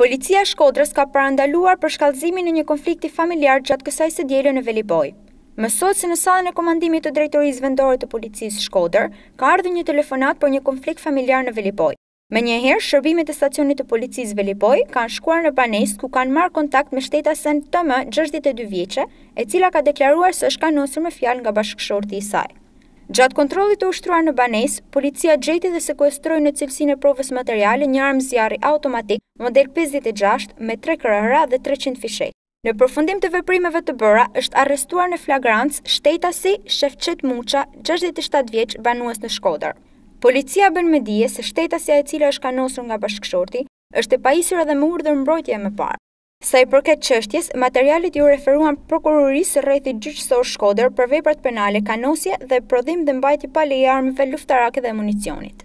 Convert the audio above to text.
Policia e Shkodrës ka parandaluar përshkallëzimin e një konflikti familjar gjatë kësaj së diele në Velipojë. Mësohet se në sallën e komandimit të drejtorisë vendore të policisë Shkodër ka ardhur një telefonatë për një konflikt familjar në Velipojë. Menjëherë, shërbimet e stacionit të policisë Velipojë kanë shkuar në banesë ku kanë marrë kontakt me shtetasen TM, gjashtëdhjetë e dy vjeçe, e cila ka deklaruar se është kanosur me fjalë nga bashkëshorti i saj. Gjatë kontrollit të ushtruar në banesë, policia gjeti dhe sekuestroi në cilësinë e provës materiale një armë zjarri automatik model 56 me tre krehëra dhe 300 fishekë. Në përfundim të veprimeve të bëra, është arrestuar në flagrancë shtetasi Shefqet Muça, 67 vjeç, banues në Shkodër. Policia bën me dije se shtetasja e cila është kanosur nga bashkëshorti, është e pajisur edhe me urdhër mbrojtjeje më parë. Sa i përket çështjes, materialet iu referuan Prokurorisë së Rrethit Gjyqësor Shkodër për veprat penale Kanosje dhe Prodhim dhe Mbajtje pa Leje i Armëve Luftarake dhe Municionit.